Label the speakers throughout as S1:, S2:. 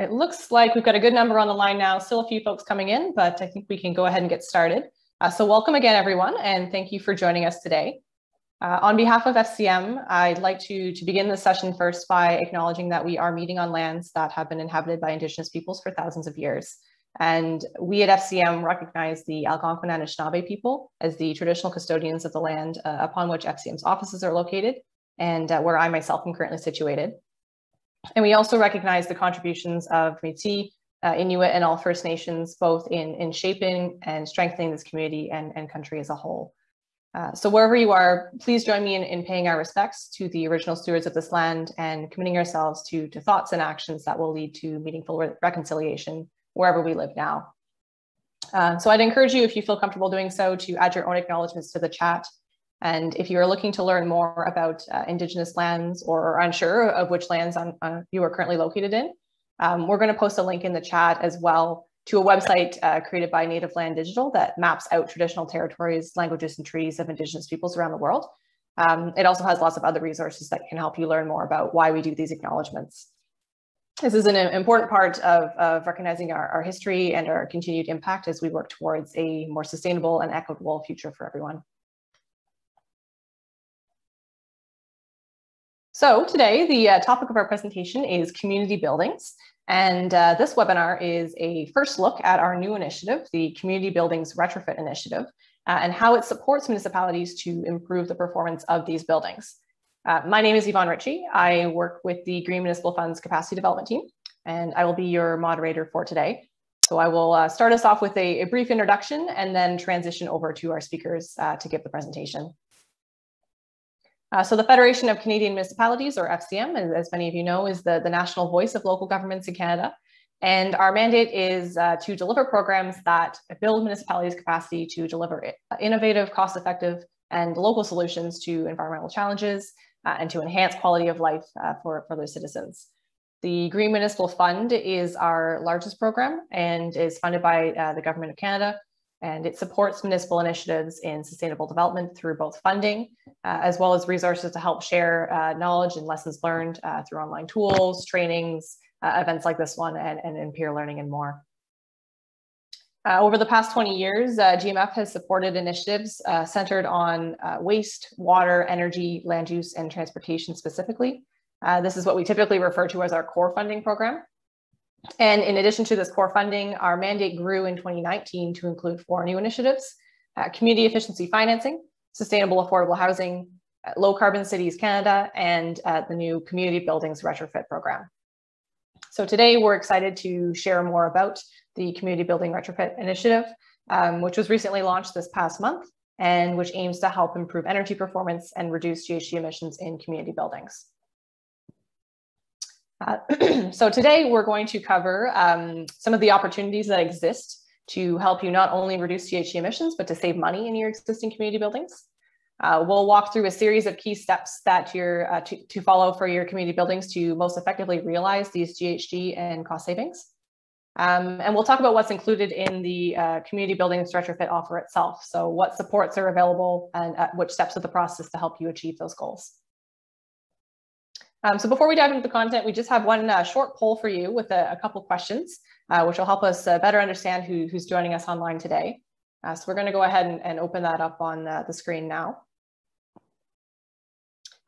S1: It looks like we've got a good number on the line now. Still a few folks coming in, but I think we can go ahead and get started. Uh, so welcome again, everyone, and thank you for joining us today. Uh, on behalf of FCM, I'd like to, to begin this session first by acknowledging that we are meeting on lands that have been inhabited by Indigenous peoples for thousands of years. And we at FCM recognize the Algonquin Anishinaabe people as the traditional custodians of the land uh, upon which FCM's offices are located and uh, where I myself am currently situated. And we also recognize the contributions of Métis, uh, Inuit, and all First Nations, both in, in shaping and strengthening this community and, and country as a whole. Uh, so wherever you are, please join me in, in paying our respects to the original stewards of this land and committing ourselves to, to thoughts and actions that will lead to meaningful re reconciliation wherever we live now. Uh, so I'd encourage you, if you feel comfortable doing so, to add your own acknowledgements to the chat and if you are looking to learn more about uh, Indigenous lands or unsure of which lands on, uh, you are currently located in, um, we're going to post a link in the chat as well to a website uh, created by Native Land Digital that maps out traditional territories, languages, and treaties of Indigenous peoples around the world. Um, it also has lots of other resources that can help you learn more about why we do these acknowledgements. This is an important part of, of recognizing our, our history and our continued impact as we work towards a more sustainable and equitable future for everyone. So today, the uh, topic of our presentation is community buildings. And uh, this webinar is a first look at our new initiative, the Community Buildings Retrofit Initiative, uh, and how it supports municipalities to improve the performance of these buildings. Uh, my name is Yvonne Ritchie. I work with the Green Municipal Fund's Capacity Development Team, and I will be your moderator for today. So I will uh, start us off with a, a, brief introduction and then transition over to our speakers uh, to give the presentation. Uh, so the Federation of Canadian Municipalities, or FCM, as, as, many of you know, is the, the national voice of local governments in Canada. And our mandate is uh, to deliver programs that build municipalities' capacity to deliver innovative, cost-effective, and local solutions to environmental challenges uh, and to enhance quality of life uh, for, for their citizens. The Green Municipal Fund is our largest program and is funded by uh, the Government of Canada and it supports municipal initiatives in sustainable development through both funding uh, as well as resources to help share uh, knowledge and lessons learned uh, through online tools, trainings, uh, events like this one, and, and in peer learning and more. Uh, over the past 20 years, uh, GMF has supported initiatives centered on waste, water, energy, land use, and transportation specifically. this is what we typically refer to as our core funding program. And in addition to this core funding, our mandate grew in 2019 to include four new initiatives, uh, community efficiency financing, sustainable affordable housing, uh, low carbon cities Canada, and uh, the new community buildings retrofit program. So today we're excited to share more about the community building retrofit initiative, um, which was recently launched this past month and which aims to help improve energy performance and reduce GHG emissions in community buildings. Uh, so today we're going to cover um, some of the opportunities that exist to help you not only reduce GHG emissions, but to save money in your existing community buildings. Uh, we'll walk through a series of key steps that you're uh, to, to, follow for your community buildings to most effectively realize these GHG and cost savings. Um, and we'll talk about what's included in the uh, community buildings retrofit offer itself. So what supports are available and which steps of the process to help you achieve those goals. Um, so before we dive into the content, we just have one uh, short poll for you with a, a couple questions, uh, which will help us uh, better understand who, who's joining us online today. Uh, so we're going to go ahead and, and, open that up on uh, the screen now.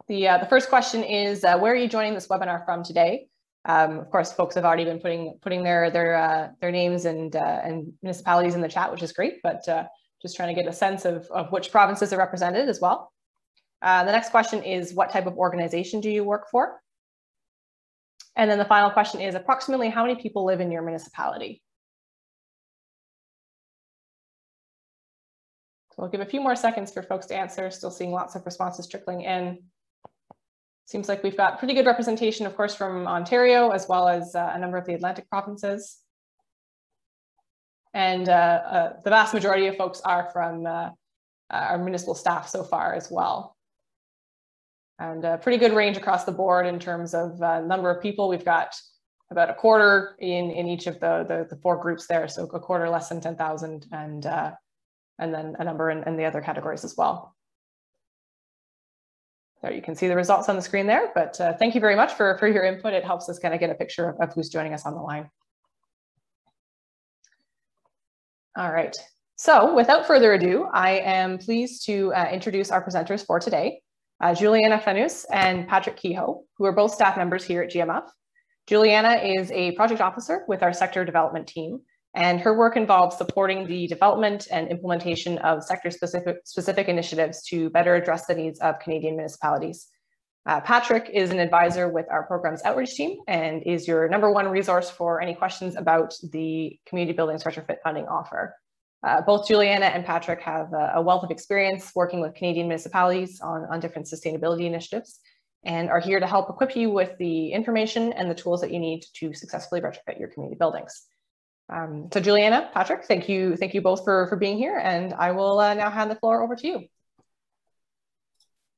S1: The, uh, the first question is, where are you joining this webinar from today? Um, of course, folks have already been putting, putting their, their, their names and, and municipalities in the chat, which is great, but just trying to get a sense of, of which provinces are represented as well. Uh, the next question is, what type of organization do you work for? And then the final question is, approximately how many people live in your municipality? So we'll give a few more seconds for folks to answer, still seeing lots of responses trickling in. Seems like we've got pretty good representation, of course, from Ontario, as well as uh, a number of the Atlantic provinces. And uh, uh the vast majority of folks are from uh, our municipal staff so far as well and a pretty good range across the board in terms of uh, number of people. We've got about a quarter in, in each of the, the, the four groups there. So a quarter less than 10,000 and, uh, and then a number in, in the other categories as well. there you can see the results on the screen there, but uh, thank you very much for, for your input. It helps us kind of get a picture of, of who's joining us on the line. All right, so without further ado, I am pleased to uh, introduce our presenters for today, uh, Juliana Fanous and Patrick Kehoe, who are both staff members here at GMF. Juliana is a project officer with our sector development team, and her work involves supporting the development and implementation of sector-specific specific initiatives to better address the needs of Canadian municipalities. Uh, Patrick is an advisor with our program's outreach team and is your number one resource for any questions about the community buildings retrofit funding offer. Uh, both Juliana and Patrick have a, a, wealth of experience working with Canadian municipalities on, on different sustainability initiatives and are here to help equip you with the information and the tools that you need to successfully retrofit your community buildings. Um, so Juliana, Patrick, thank you, thank you both for, for being here and I will uh, now hand the floor over to you.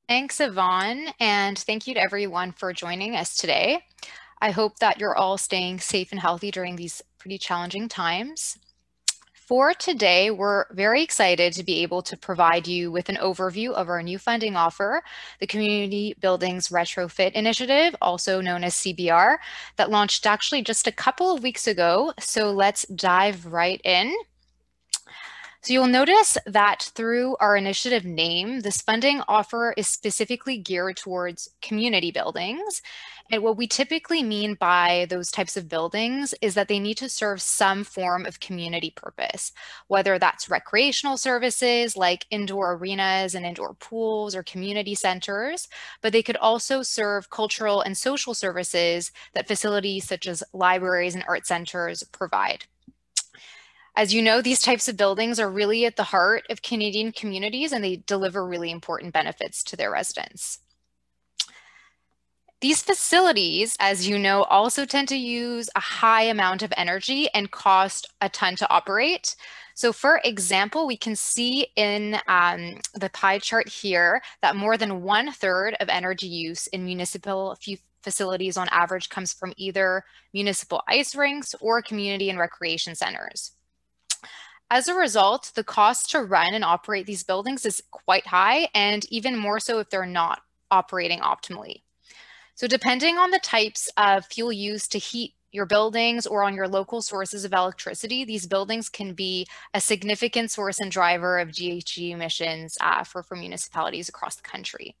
S2: Thanks, Yvonne, and thank you to everyone for joining us today. I hope that you're all staying safe and healthy during these pretty challenging times. For today, we're very excited to be able to provide you with an overview of our new funding offer, the Community Buildings Retrofit Initiative, also known as CBR, that launched actually just a couple of weeks ago. So let's dive right in. So you'll notice that through our initiative name, this funding offer is specifically geared towards community buildings. And what we typically mean by those types of buildings is that they need to serve some form of community purpose, whether that's recreational services like indoor arenas and indoor pools or community centers, but they could also serve cultural and social services that facilities such as libraries and art centers provide. As you know, these types of buildings are really at the heart of Canadian communities and they deliver really important benefits to their residents. These facilities, as you know, also tend to use a high amount of energy and cost a ton to operate. So for example, we can see in um, the pie chart here that more than one third of energy use in municipal facilities on average comes from either municipal ice rinks or community and recreation centers. As a result, the cost to run and operate these buildings is quite high, and even more so if they're not operating optimally. So depending on the types of fuel used to heat your buildings or on your local sources of electricity, these buildings can be a significant source and driver of GHG emissions uh, for, for municipalities across the country.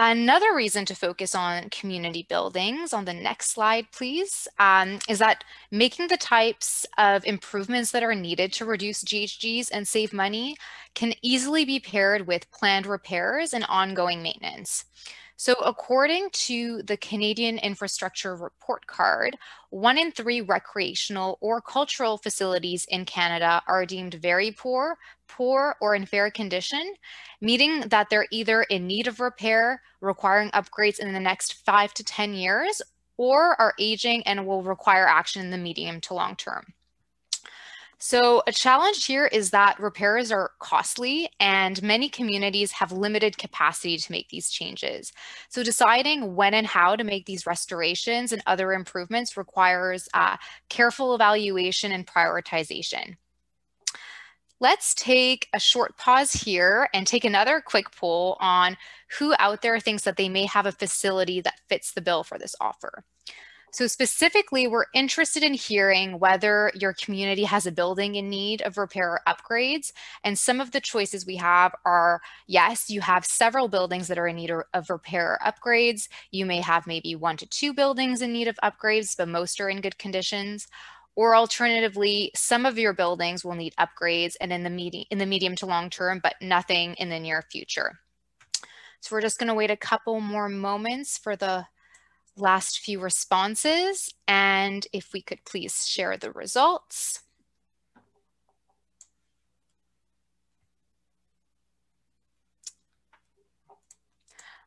S2: Another reason to focus on community buildings on the next slide, please, um, is that making the types of improvements that are needed to reduce GHGs and save money can easily be paired with planned repairs and ongoing maintenance. So according to the Canadian Infrastructure Report Card, one in three recreational or cultural facilities in Canada are deemed very poor, poor, or in fair condition, meaning that they're either in need of repair, requiring upgrades in the next five to 10 years, or are aging and will require action in the medium to long term. So a challenge here is that repairs are costly and many communities have limited capacity to make these changes. So deciding when and how to make these restorations and other improvements requires uh, careful evaluation and prioritization. Let's take a short pause here and take another quick poll on who out there thinks that they may have a facility that fits the bill for this offer. So specifically, we're interested in hearing whether your community has a building in need of repair or upgrades. And some of the choices we have are, yes, you have several buildings that are in need of repair or upgrades. You may have maybe one to two buildings in need of upgrades, but most are in good conditions. Or alternatively, some of your buildings will need upgrades and in the, medium, in the medium to long term, but nothing in the near future. So we're just gonna wait a couple more moments for the last few responses. And if we could please share the results.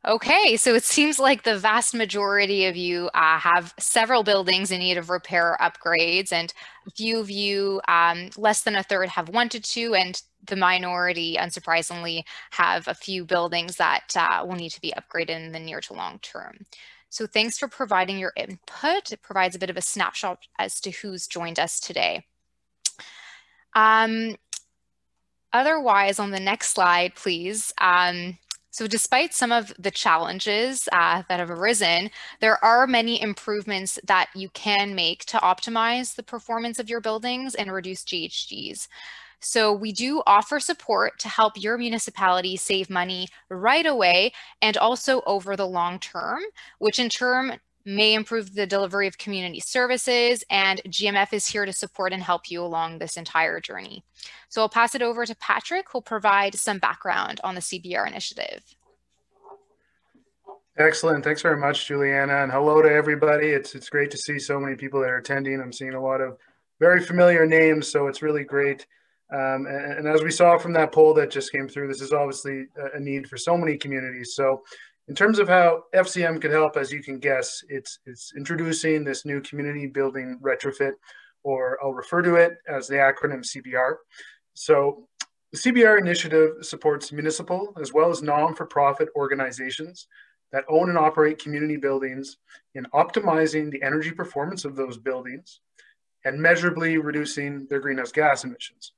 S2: Okay, so it seems like the vast majority of you uh, have several buildings in need of repair or upgrades, and a few of you, um, less than a third, have one to two, and the minority, unsurprisingly, have a few buildings that uh, will need to be upgraded in the near to long term. So thanks for providing your input. It provides a bit of a snapshot as to who's joined us today. Um, otherwise, on the next slide, please, um, So despite some of the challenges uh, that have arisen, there are many improvements that you can make to optimize the performance of your buildings and reduce GHGs. So we do offer support to help your municipality save money right away and also over the long term, which in turn may improve the delivery of community services and GMF is here to support and help you along this entire journey. So I'll pass it over to Patrick who'll provide some background on the CBR initiative.
S3: Excellent. Thanks very much, Juliana. And hello to everybody. It's, it's great to see so many people that are attending. I'm seeing a lot of very familiar names, so it's really great um, and, and, as we saw from that poll that just came through, this is obviously a, need for so many communities. So in terms of how FCM could help, as you can guess, it's, it's introducing this new community building retrofit, or I'll refer to it as the acronym CBR. So the CBR initiative supports municipal as well as non-for-profit organizations that own and operate community buildings in optimizing the energy performance of those buildings and measurably reducing their greenhouse gas emissions.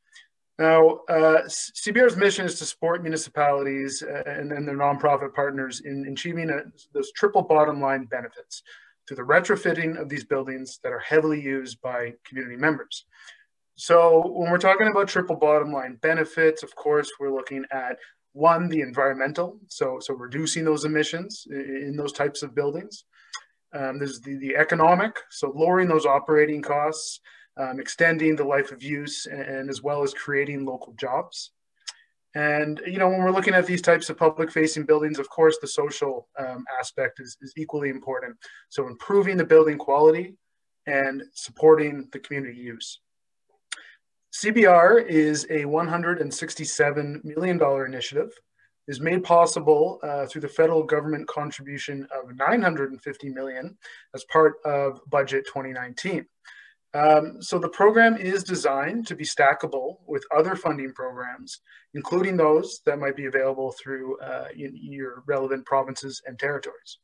S3: Now, uh, CBR's mission is to support municipalities uh, and, and, their nonprofit partners in achieving a, those triple bottom line benefits through the retrofitting of these buildings that are heavily used by community members. So when we're talking about triple bottom line benefits, of course, we're looking at one, the environmental, so, so reducing those emissions in, in those types of buildings. Um, there's the, the economic, so lowering those operating costs, um, extending the life of use, and, and, as well as creating local jobs. And, you know, when we're looking at these types of public facing buildings, of course, the social um, aspect is, is equally important. So improving the building quality and supporting the community use. CBR is a $167 million initiative is made possible uh, through the federal government contribution of 950 million as part of budget 2019. Um, so the program is designed to be stackable with other funding programs, including those that might be available through uh, your relevant provinces and territories.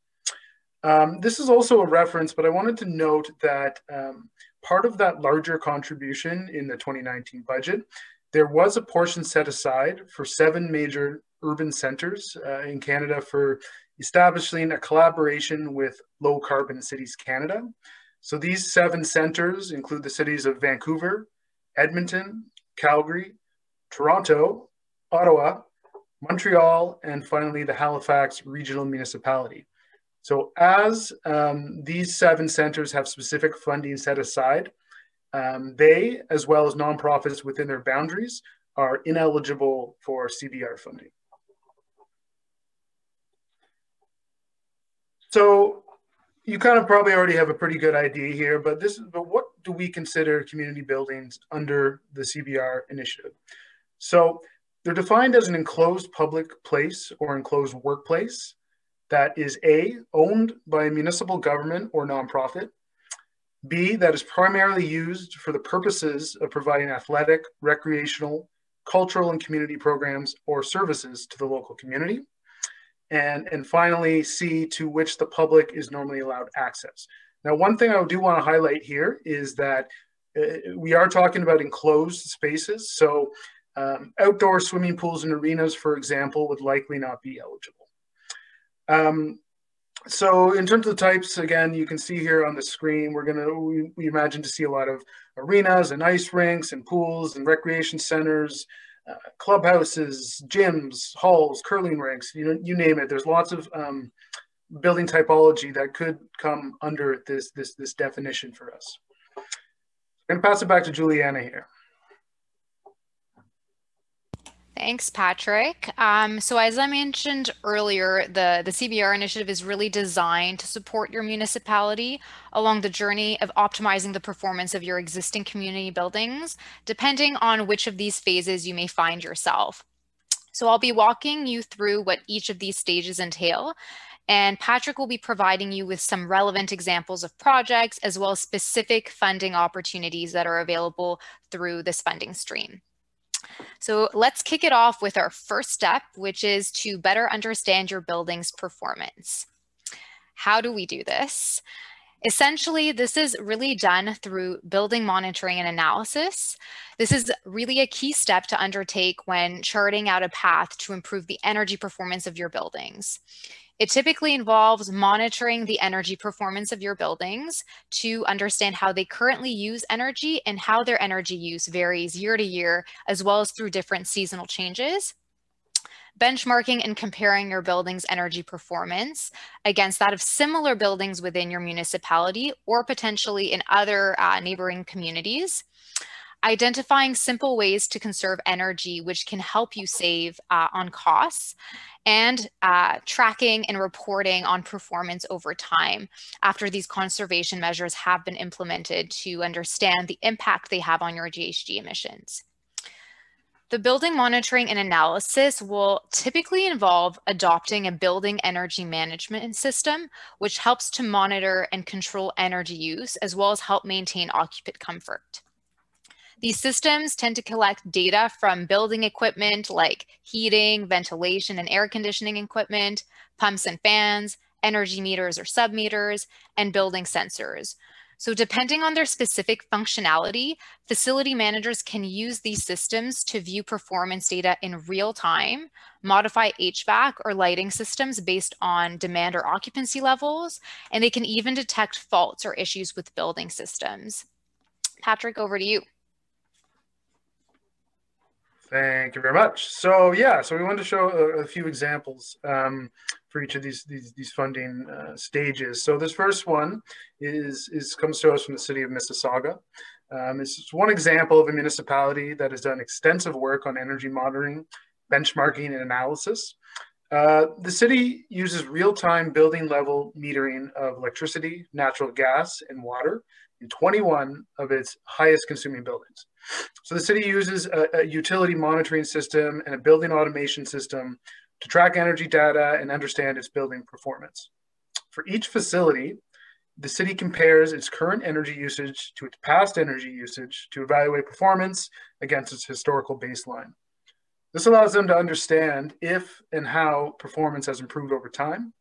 S3: Um, this is also a reference, but I wanted to note that um, part of that larger contribution in the 2019 budget, there was a portion set aside for seven major urban centers uh, in Canada for establishing a collaboration with Low Carbon Cities Canada. So these seven centers include the cities of Vancouver, Edmonton, Calgary, Toronto, Ottawa, Montreal, and finally the Halifax Regional Municipality. So as um, these seven centers have specific funding set aside, um, they, as well as nonprofits within their boundaries, are ineligible for CBR funding. So you kind of probably already have a pretty good idea here, but this is but what do we consider community buildings under the CBR initiative? So they're defined as an enclosed public place or enclosed workplace that is A, owned by a municipal government or nonprofit, B, that is primarily used for the purposes of providing athletic, recreational, cultural, and community programs or services to the local community and, and finally, C, to which the public is normally allowed access. Now, one thing I do want to highlight here is that uh, we are talking about enclosed spaces. So um, outdoor swimming pools and arenas, for example, would likely not be eligible. Um, so in terms of the types, again, you can see here on the screen, we're gonna, we, we imagine to see a lot of arenas and ice rinks and pools and recreation centers, clubhouses, gyms, halls, curling rinks, you know, you name it. There's lots of um, building typology that could come under this, this, this definition for us. I'm gonna pass it back to Juliana here.
S2: Thanks, Patrick. Um, so as I mentioned earlier, the, the CBR initiative is really designed to support your municipality along the journey of optimizing the performance of your existing community buildings, depending on which of these phases you may find yourself. So I'll be walking you through what each of these stages entail, and Patrick will be providing you with some relevant examples of projects as well as specific funding opportunities that are available through this funding stream. So let's kick it off with our first step, which is to better understand your building's performance. How do we do this? Essentially, this is really done through building monitoring and analysis. This is really a key step to undertake when charting out a path to improve the energy performance of your buildings. It typically involves monitoring the energy performance of your buildings to understand how they currently use energy and how their energy use varies year to year, as well as through different seasonal changes benchmarking and comparing your building's energy performance against that of similar buildings within your municipality or potentially in other uh, neighboring communities. Identifying simple ways to conserve energy, which can help you save uh, on costs, and uh, tracking and reporting on performance over time after these conservation measures have been implemented to understand the impact they have on your GHG emissions. The building monitoring and analysis will typically involve adopting a building energy management system, which helps to monitor and control energy use, as well as help maintain occupant comfort. These systems tend to collect data from building equipment like heating, ventilation, and air conditioning equipment, pumps and fans, energy meters or submeters, and building sensors, so depending on their specific functionality, facility managers can use these systems to view performance data in real time, modify HVAC or lighting systems based on demand or occupancy levels, and they can even detect faults or issues with building systems. Patrick, over to you.
S3: Thank you very much. So yeah, so we wanted to show a, a few examples um, for each of these these, these funding uh, stages. So this first one is is comes to us from the city of Mississauga. Um, it's one example of a municipality that has done extensive work on energy monitoring, benchmarking, and analysis. Uh, the city uses real-time building level metering of electricity, natural gas, and water in 21 of its highest consuming buildings. So the city uses a, a, utility monitoring system and a building automation system to track energy data and understand its building performance. For each facility, the city compares its current energy usage to its past energy usage to evaluate performance against its historical baseline. This allows them to understand if and how performance has improved over time.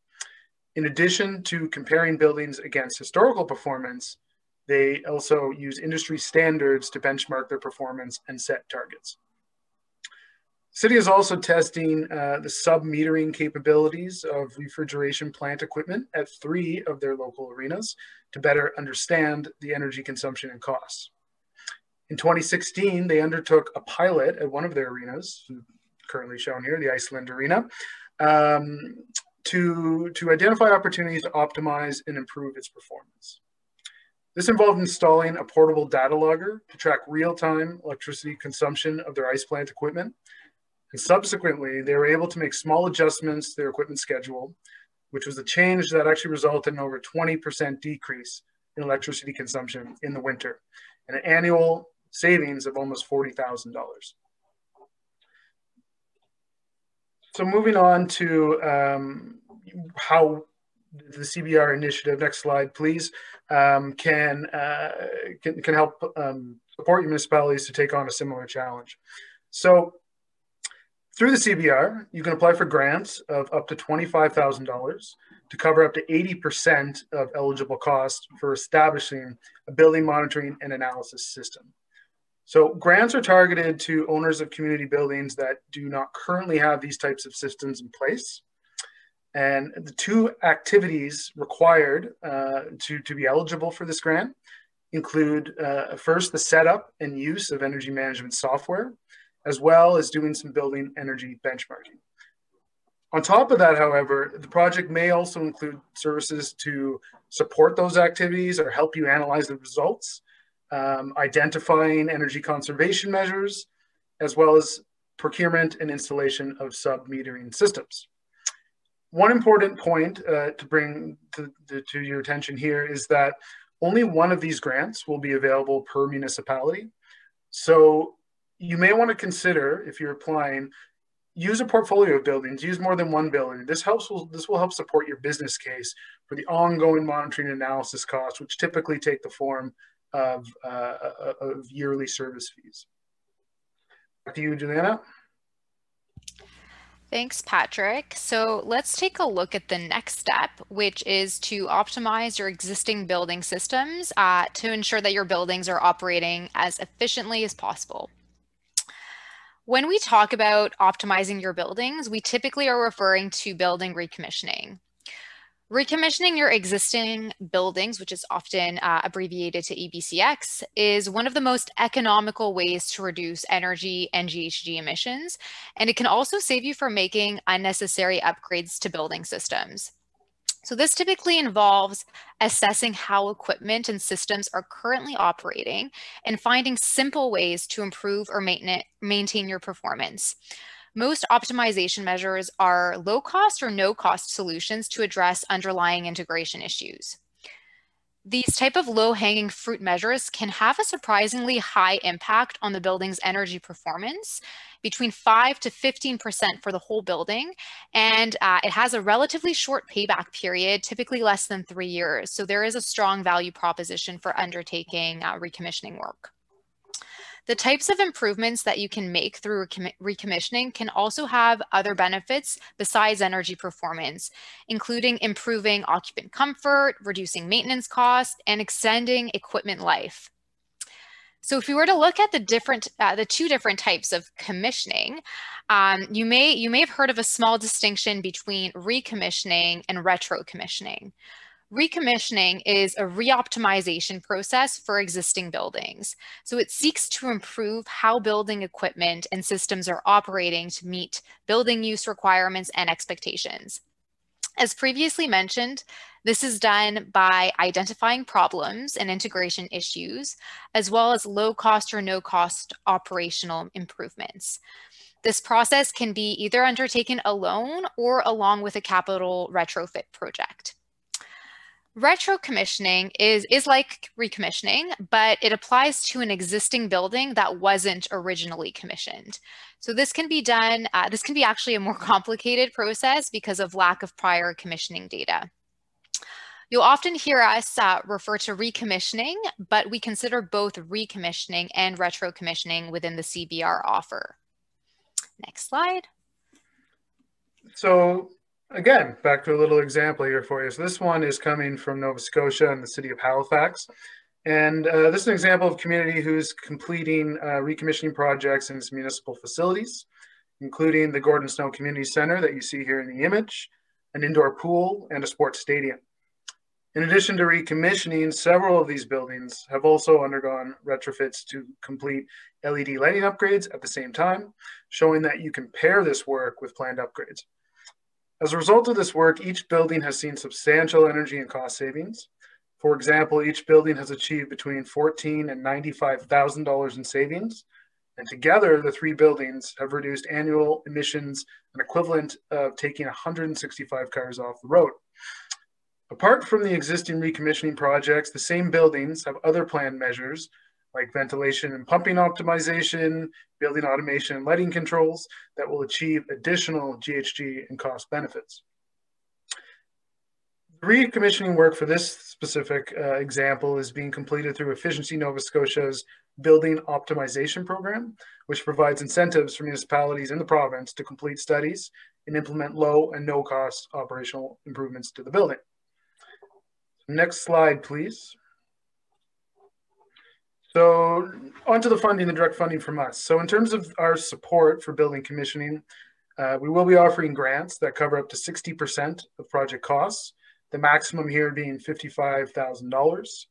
S3: In addition to comparing buildings against historical performance, they also use industry standards to benchmark their performance and set targets. City is also testing uh, the sub-metering capabilities of refrigeration plant equipment at three of their local arenas to better understand the energy consumption and costs. In 2016, they undertook a pilot at one of their arenas, currently shown here, the Iceland Arena, um, to, to identify opportunities to optimize and improve its performance. This involved installing a portable data logger to track real-time electricity consumption of their ice plant equipment. And subsequently, they were able to make small adjustments to their equipment schedule, which was a change that actually resulted in over 20% decrease in electricity consumption in the winter and an annual savings of almost $40,000. So moving on to um, how the CBR initiative, next slide, please, um, can, uh, can, can help um, support municipalities to take on a similar challenge. So through the CBR, you can apply for grants of up to $25,000 to cover up to 80% of eligible costs for establishing a building monitoring and analysis system. So grants are targeted to owners of community buildings that do not currently have these types of systems in place. And the two activities required uh, to, to be eligible for this grant include uh, first the setup and use of energy management software, as well as doing some building energy benchmarking. On top of that, however, the project may also include services to support those activities or help you analyze the results, um, identifying energy conservation measures, as well as procurement and installation of sub-metering systems one important point uh, to bring to, to, to, your attention here is that only one of these grants will be available per municipality. So you may want to consider, if you're applying, use a portfolio of buildings, use more than one building. This helps. Will, this will help support your business case for the ongoing monitoring and analysis costs, which typically take the form of, uh, of yearly service fees. Back to you, Juliana.
S2: Thanks, Patrick. So let's take a look at the next step, which is to optimize your existing building systems uh, to ensure that your buildings are operating as efficiently as possible. When we talk about optimizing your buildings, we typically are referring to building recommissioning. Recommissioning your existing buildings, which is often uh, abbreviated to EBCX, is one of the most economical ways to reduce energy and GHG emissions, and it can also save you from making unnecessary upgrades to building systems. So this typically involves assessing how equipment and systems are currently operating and finding simple ways to improve or maintain your performance. Most optimization measures are low cost or no cost solutions to address underlying integration issues. These type of low hanging fruit measures can have a surprisingly high impact on the building's energy performance between 5 to 15% for the whole building. And uh, it has a relatively short payback period, typically less than three years. So there is a strong value proposition for undertaking uh, recommissioning work. The types of improvements that you can make through recommissioning can also have other benefits besides energy performance, including improving occupant comfort, reducing maintenance costs, and extending equipment life. So if we were to look at the different, uh, the two different types of commissioning, um, you may you may have heard of a small distinction between recommissioning and retro commissioning. Recommissioning is a reoptimization process for existing buildings. So it seeks to improve how building equipment and systems are operating to meet building use requirements and expectations. As previously mentioned, this is done by identifying problems and integration issues, as well as low cost or no cost operational improvements. This process can be either undertaken alone or along with a capital retrofit project. Retro commissioning is, is like recommissioning, but it applies to an existing building that wasn't originally commissioned. So this can be done, uh, this can be actually a more complicated process because of lack of prior commissioning data. You'll often hear us uh, refer to recommissioning, but we consider both recommissioning and retro commissioning within the CBR offer. Next slide.
S3: So again, back to a little example here for you. So this one is coming from Nova Scotia and the city of Halifax. And uh, this is an example of a community who's completing uh, recommissioning projects in its municipal facilities, including the Gordon Snow Community Center that you see here in the image, an indoor pool, and a sports stadium. In addition to recommissioning, several of these buildings have also undergone retrofits to complete LED lighting upgrades at the same time, showing that you can pair this work with planned upgrades. As a result of this work, each building has seen substantial energy and cost savings. For example, each building has achieved between 14 and $95,000 in savings. And together, the three buildings have reduced annual emissions an equivalent of taking 165 cars off the road. Apart from the existing recommissioning projects, the same buildings have other planned measures like ventilation and pumping optimization, building automation and lighting controls that will achieve additional GHG and cost benefits. The recommissioning work for this specific uh, example is being completed through Efficiency Nova Scotia's Building Optimization Program, which provides incentives for municipalities in the province to complete studies and implement low and no cost operational improvements to the building. Next slide, please. So onto the funding, the direct funding from us. So in terms of our support for building commissioning, uh, we will be offering grants that cover up to 60% of project costs, the maximum here being $55,000.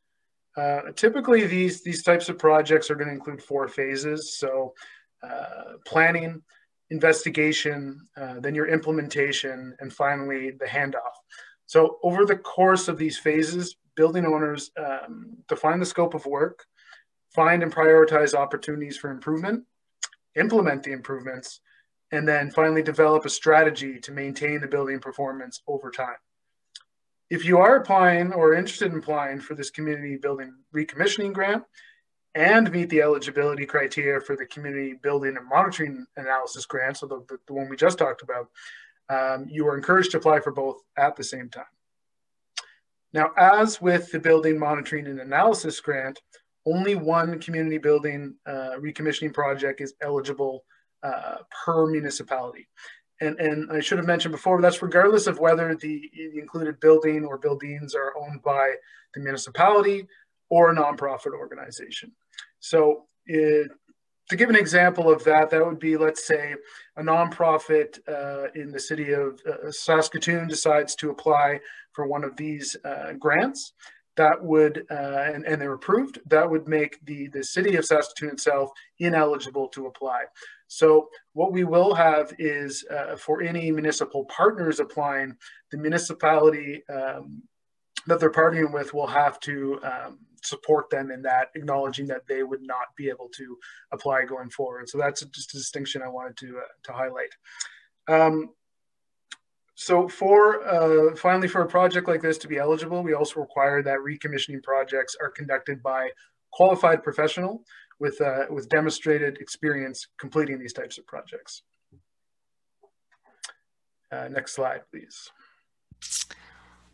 S3: Uh, typically, these, these types of projects are going to include four phases. So uh, planning, investigation, uh, then your implementation, and finally the handoff. So over the course of these phases, building owners um, define the scope of work, find and prioritize opportunities for improvement, implement the improvements, and then finally develop a strategy to maintain the building performance over time. If you are applying or interested in applying for this community building recommissioning grant and meet the eligibility criteria for the community building and monitoring analysis grant, so the, the, the one we just talked about, um, you are encouraged to apply for both at the same time. Now, as with the building monitoring and analysis grant, only one community building uh, recommissioning project is eligible uh, per municipality. and, and I should have mentioned before, that's regardless of whether the, included building or buildings are owned by the municipality or a nonprofit organization. So it, to give an example of that, that would be, let's say, a nonprofit uh, in the city of uh, Saskatoon decides to apply for one of these uh, grants that would, uh, and, and, they're approved, that would make the, the city of Saskatoon itself ineligible to apply. So what we will have is uh, for any municipal partners applying, the municipality um, that they're partnering with will have to um, support them in that, acknowledging that they would not be able to apply going forward. So that's just a distinction I wanted to, uh, to highlight. Um, so for uh, finally, for a project like this to be eligible, we also require that recommissioning projects are conducted by qualified professional with, uh, with demonstrated experience completing these types of projects. Uh, next slide, please.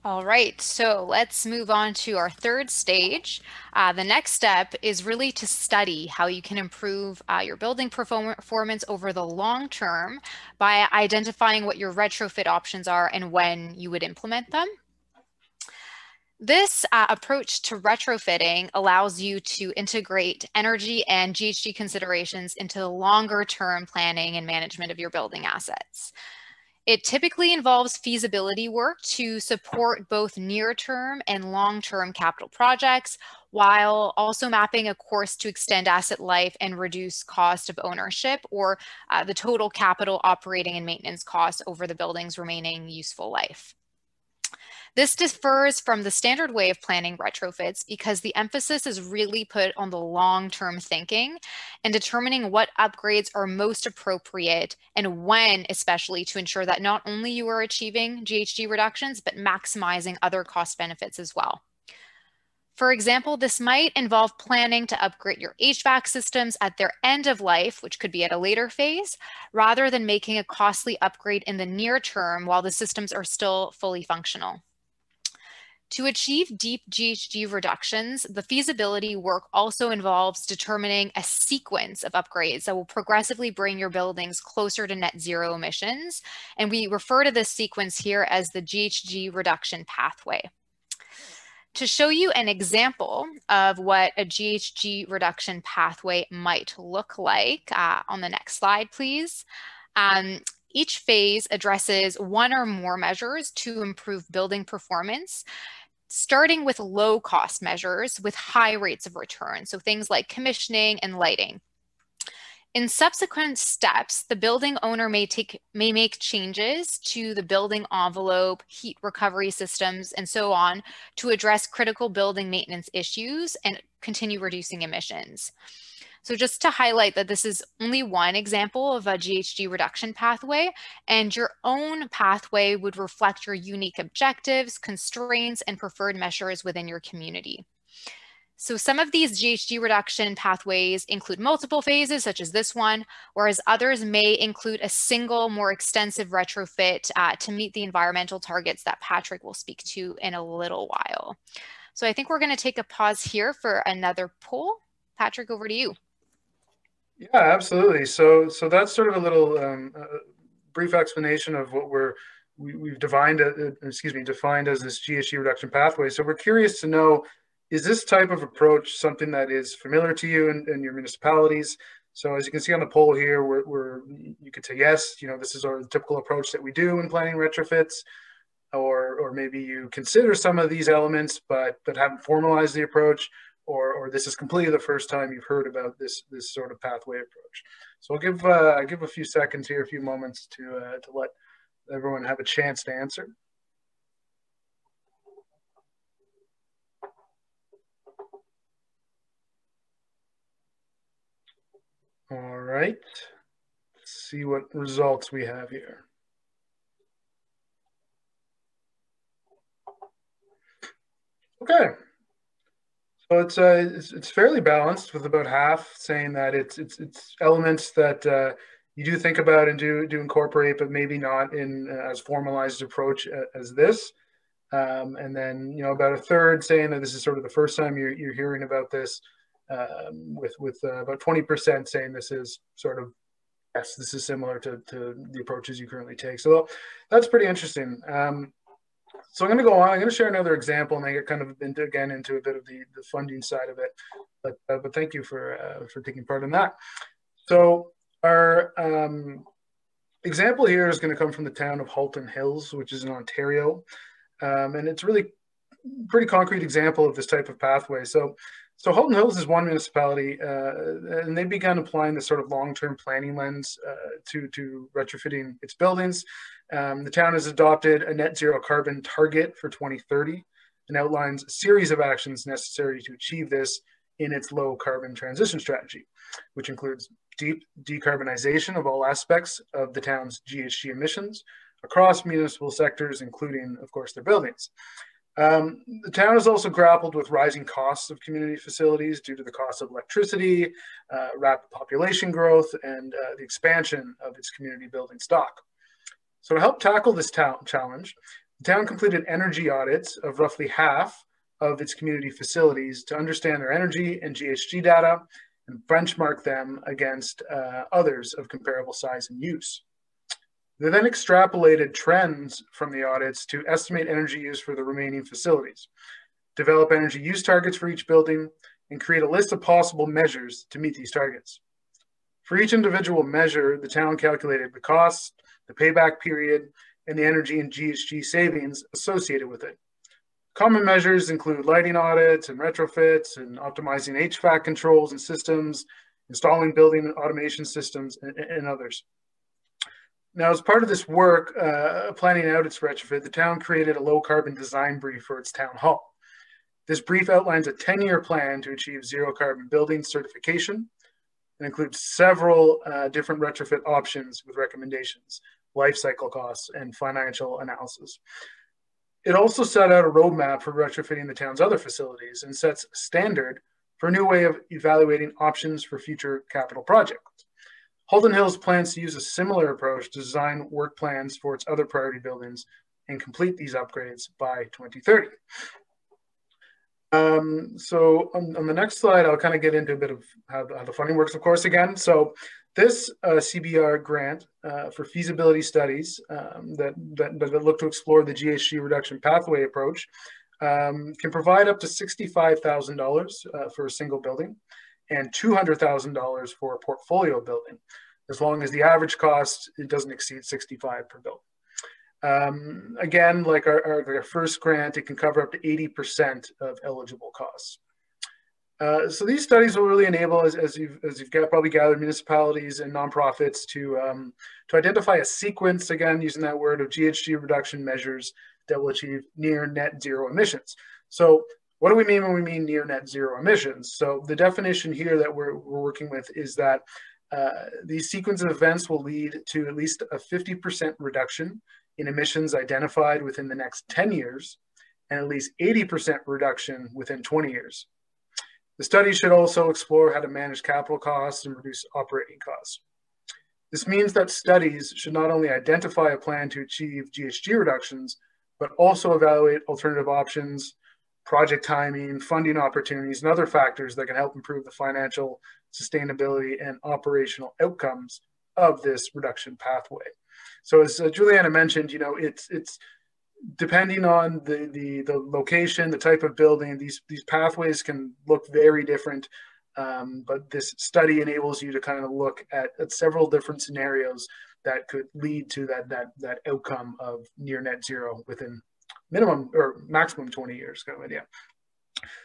S2: All right, so let's move on to our third stage. Uh, the next step is really to study how you can improve uh, your building performance over the long term by identifying what your retrofit options are and when you would implement them. This uh, approach to retrofitting allows you to integrate energy and GHG considerations into the longer term planning and management of your building assets. It typically involves feasibility work to support both near-term and long-term capital projects, while also mapping a course to extend asset life and reduce cost of ownership or uh, the total capital operating and maintenance costs over the building's remaining useful life. This differs from the standard way of planning retrofits because the emphasis is really put on the long-term thinking and determining what upgrades are most appropriate and when especially to ensure that not only you are achieving GHG reductions, but maximizing other cost benefits as well. For example, this might involve planning to upgrade your HVAC systems at their end of life, which could be at a later phase, rather than making a costly upgrade in the near term while the systems are still fully functional. To achieve deep GHG reductions, the feasibility work also involves determining a sequence of upgrades that will progressively bring your buildings closer to net zero emissions. And we refer to this sequence here as the GHG reduction pathway. To show you an example of what a GHG reduction pathway might look like, uh, on the next slide, please. Um, each phase addresses one or more measures to improve building performance starting with low cost measures with high rates of return. So things like commissioning and lighting. In subsequent steps, the building owner may, take, may make changes to the building envelope, heat recovery systems, and so on to address critical building maintenance issues and continue reducing emissions. So just to highlight that this is only one example of a GHG reduction pathway, and your own pathway would reflect your unique objectives, constraints, and preferred measures within your community. So some of these GHG reduction pathways include multiple phases, such as this one, whereas others may include a single, more extensive retrofit uh, to meet the environmental targets that Patrick will speak to in a little while. So I think we're going to take a pause here for another poll. Patrick, over to you.
S3: Yeah, absolutely. So, so that's sort of a little um, uh, brief explanation of what we're we, we've defined, uh, uh excuse me, defined as this GHG reduction pathway. So we're curious to know, is this type of approach something that is familiar to you and your municipalities? So as you can see on the poll here, we're, we're, you could say yes, you know, this is our typical approach that we do in planning retrofits, or or maybe you consider some of these elements, but but haven't formalized the approach, or, or this is completely the first time you've heard about this, this sort of pathway approach. So I'll give, uh, give a few seconds here, a few moments to, uh, to let everyone have a chance to answer. All right, let's see what results we have here. Okay, so it's, uh, it's, it's fairly balanced with about half saying that it's it's it's elements that uh, you do think about and do do incorporate, but maybe not in uh, as formalized approach uh, as this. Um, and then you know about a third saying that this is sort of the first time you're you're hearing about this, um, with with uh, about twenty percent saying this is sort of yes, this is similar to, to the approaches you currently take. So that's pretty interesting. Um, so I'm going to go on. I'm going to share another example and then get kind of into, again into a bit of the, the funding side of it. But, uh, but thank you for, uh, for taking part in that. So our um, example here is going to come from the town of Halton Hills, which is in Ontario. Um, and it's really pretty concrete example of this type of pathway. So so Halton Hills is one municipality, uh, and they began applying this sort of long-term planning lens uh, to, to retrofitting its buildings. Um, the town has adopted a net zero carbon target for 2030 and outlines a series of actions necessary to achieve this in its low carbon transition strategy, which includes deep decarbonization of all aspects of the town's GHG emissions across municipal sectors, including, of course, their buildings. Um, the town has also grappled with rising costs of community facilities due to the cost of electricity, uh, rapid population growth, and uh, the expansion of its community building stock. So to help tackle this challenge, the town completed energy audits of roughly half of its community facilities to understand their energy and GHG data and benchmark them against uh, others of comparable size and use. They then extrapolated trends from the audits to estimate energy use for the remaining facilities, develop energy use targets for each building, and create a list of possible measures to meet these targets. For each individual measure, the town calculated the cost, the payback period, and the energy and GHG savings associated with it. Common measures include lighting audits and retrofits and optimizing HVAC controls and systems, installing building automation systems, and, and others. Now, as part of this work, uh, planning out its retrofit, the town created a low carbon design brief for its town hall. This brief outlines a 10 year plan to achieve zero carbon building certification and includes several uh, different retrofit options with recommendations, life cycle costs, and financial analysis. It also set out a roadmap for retrofitting the town's other facilities and sets standard for a new way of evaluating options for future capital projects. Halton Hills plans to use a similar approach to design work plans for its other priority buildings and complete these upgrades by 2030. Um, so on, on, the next slide, I'll kind of get into a bit of how the, how the funding works, of course, again. So this uh, CBR grant uh, for feasibility studies um, that, that, that, look to explore the GHG reduction pathway approach um, can provide up to $65,000 uh, for a single building and $200,000 for a portfolio building, as long as the average cost it doesn't exceed 65 per building. Um, again, like our, our, our, first grant, it can cover up to 80% of eligible costs. Uh, so these studies will really enable, as, as you've, as you've got, probably gathered, municipalities and nonprofits to, um, to identify a sequence, again, using that word of GHG reduction measures that will achieve near net zero emissions. So what do we mean when we mean near net zero emissions? So the definition here that we're, we're working with is that uh, these sequence of events will lead to at least a 50% reduction in emissions identified within the next 10 years and at least 80% reduction within 20 years. The study should also explore how to manage capital costs and reduce operating costs. This means that studies should not only identify a plan to achieve GHG reductions, but also evaluate alternative options project timing, funding opportunities, and other factors that can help improve the financial sustainability and operational outcomes of this reduction pathway. So as uh, Juliana mentioned, you know, it's it's depending on the, the the location, the type of building, these these pathways can look very different. Um, but this study enables you to kind of look at, at several different scenarios that could lead to that that that outcome of near net zero within minimum or maximum 20 years kind of idea.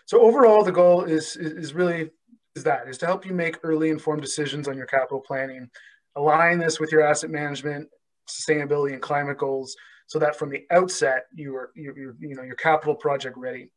S3: So overall, the goal is, is really is that, is to help you make early informed decisions on your capital planning, align this with your asset management, sustainability and climate goals, so that from the outset, you are, you, you, you know, your capital project ready.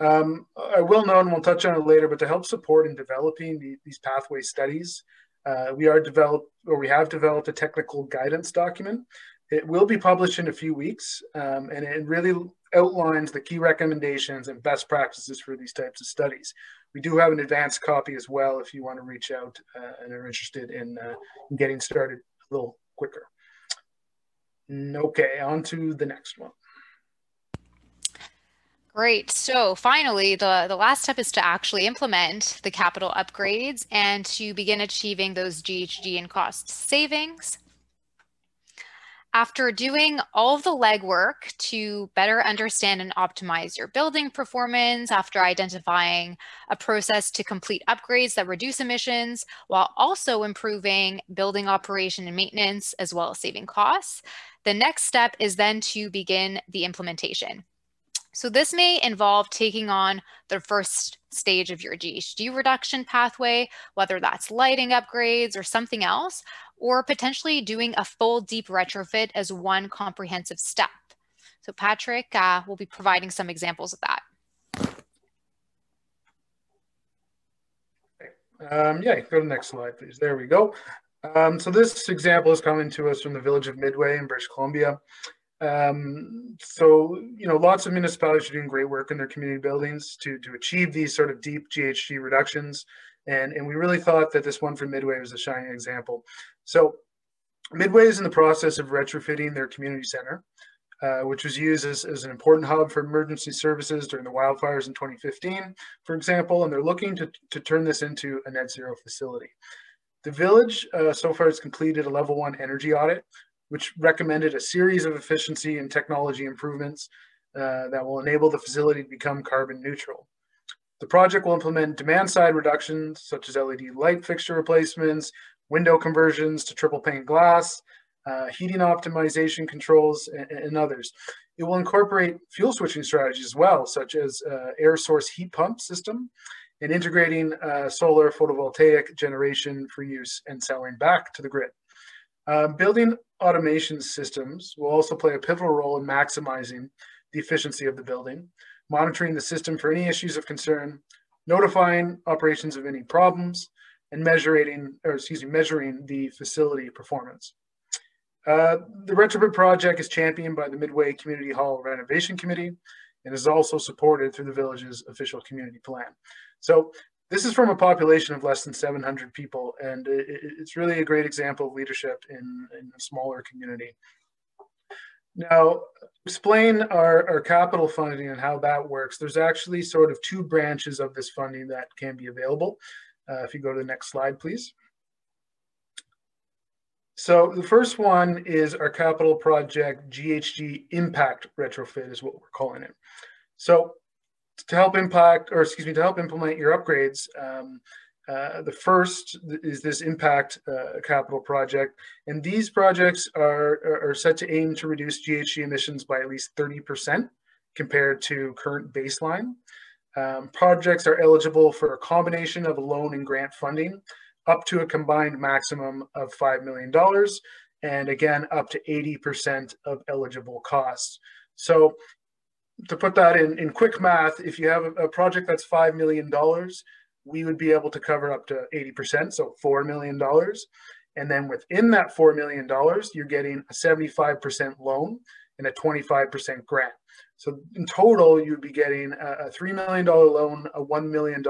S3: Um, I will know and we'll touch on it later, but to help support in developing the, these pathway studies, uh, we are developed, or we have developed a technical guidance document it will be published in a few weeks, um, and it really outlines the key recommendations and best practices for these types of studies. We do have an advanced copy as well if you want to reach out uh, and are interested in, uh, in getting started a little quicker. Okay, on to the next one.
S2: Great. So finally, the, the last step is to actually implement the capital upgrades and to begin achieving those GHG and cost savings. After doing all the legwork to better understand and optimize your building performance, after identifying a process to complete upgrades that reduce emissions, while also improving building operation and maintenance, as well as saving costs, the next step is then to begin the implementation. So this may involve taking on the first stage of your GHG reduction pathway, whether that's lighting upgrades or something else, or potentially doing a full deep retrofit as one comprehensive step. So Patrick uh, will be providing some examples of that.
S3: Um, yeah, go to the next slide, please. There we go. Um, so this example is coming to us from the village of Midway in British Columbia. Um, so, you know, lots of municipalities are doing great work in their community buildings to, to achieve these sort of deep GHG reductions. And, and we really thought that this one from Midway was a shining example. So Midway is in the process of retrofitting their community center, uh, which was used as, as an important hub for emergency services during the wildfires in 2015, for example, and they're looking to, to turn this into a net zero facility. The village uh, so far has completed a level one energy audit, which recommended a series of efficiency and technology improvements uh, that will enable the facility to become carbon neutral. The project will implement demand side reductions such as LED light fixture replacements, window conversions to triple pane glass, uh, heating optimization controls, and, and, others. It will incorporate fuel switching strategies as well, such as uh, air source heat pump system and integrating uh, solar photovoltaic generation for use and selling back to the grid. Uh, building automation systems will also play a pivotal role in maximizing the efficiency of the building, monitoring the system for any issues of concern, notifying operations of any problems, and measuring, or excuse me, measuring the facility performance. Uh, the retrofit project is championed by the Midway Community Hall Renovation Committee and is also supported through the village's official community plan. So this is from a population of less than 700 people, and it, it's really a great example of leadership in, in a smaller community. Now, explain our, our capital funding and how that works. There's actually sort of two branches of this funding that can be available. Uh, if you go to the next slide, please. So the first one is our capital project GHG impact retrofit is what we're calling it. So to help impact, or excuse me, to help implement your upgrades, um, uh, the first is this impact uh, capital project, and these projects are, are set to aim to reduce GHG emissions by at least 30% compared to current baseline. Um, projects are eligible for a combination of loan and grant funding up to a combined maximum of $5 million, and again, up to 80% of eligible costs. So to put that in, in quick math, if you have a, project that's $5 million, we would be able to cover up to 80%, so $4 million. And then within that $4 million, you're getting a 75% loan and a 25% grant. So in total, you'd be getting a $3 million loan, a $1 million